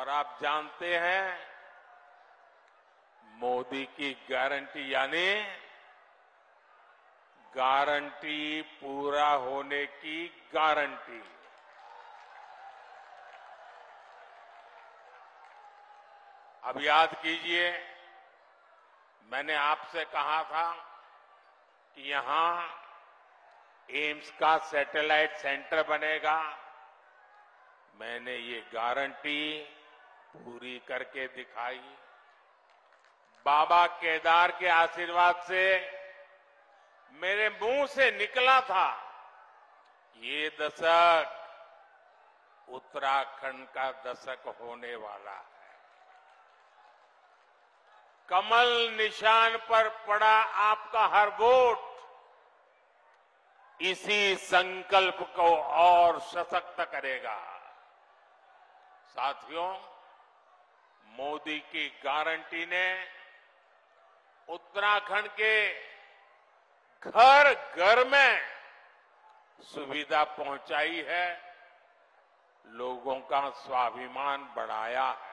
और आप जानते हैं, मोदी की गारंटी, यानी गारंटी पूरा होने की गारंटी। अब याद कीजिए, मैंने आपसे कहा था कि यहाँ एम्स का सैटेलाइट सेंटर बनेगा। मैंने ये गारंटी पूरी करके दिखाई। बाबा केदार के आशीर्वाद से मेरे मुँह से निकला था। ये दशक उत्तराखंड का दशक होने वाला है। कमल निशान पर पड़ा आपका हर वोट। इसी संकल्प को और सशक्त करेगा। साथियों मोदी की गारंटी ने उत्तराखंड के घर घर में सुविधा पहुंचाई है, लोगों का स्वाभिमान बढ़ाया है।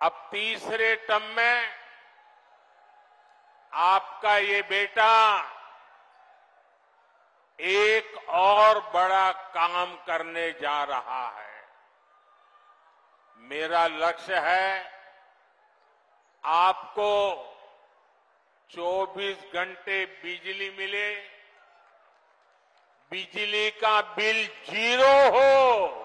अब तीसरे टर्म में आपका ये बेटा एक और बड़ा काम करने जा रहा है। मेरा लक्ष्य है आपको 24 घंटे बिजली मिले बिजली का बिल ज़ीरो हो।